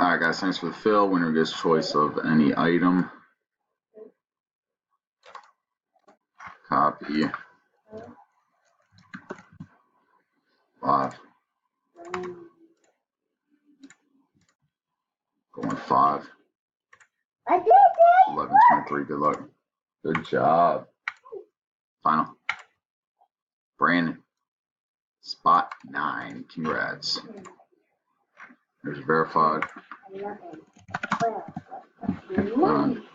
Alright guys, thanks for the fill. Winner gets choice of any item. Copy. Five. Going five. I did it! 11, 23. Good luck. Good job. Final. Brandon. Spot nine. Congrats. There's verified. Eleven, twelve, Done.